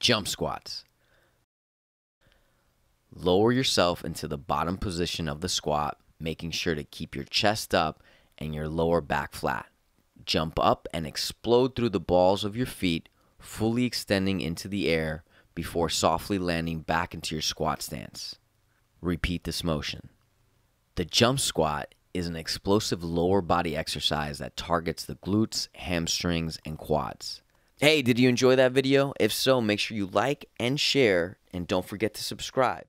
Jump squats. Lower yourself into the bottom position of the squat, making sure to keep your chest up and your lower back flat. Jump up and explode through the balls of your feet, fully extending into the air before softly landing back into your squat stance. Repeat this motion. The jump squat is an explosive lower body exercise that targets the glutes, hamstrings, and quads. Hey, did you enjoy that video? If so, make sure you like and share, and don't forget to subscribe.